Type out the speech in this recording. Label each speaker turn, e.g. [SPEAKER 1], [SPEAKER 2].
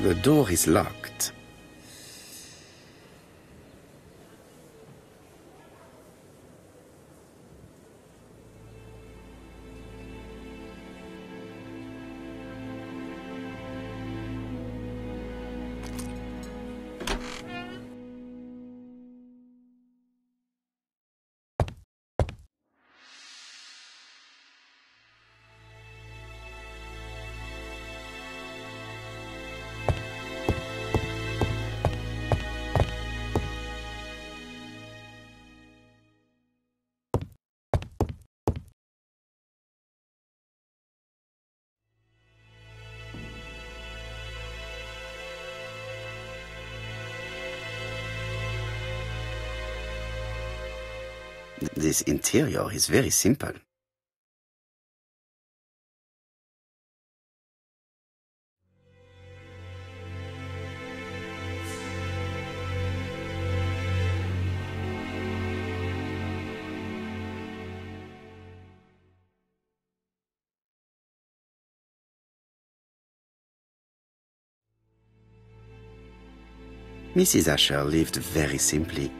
[SPEAKER 1] The door is locked. This interior is very simple. Mrs. Asher lived very simply.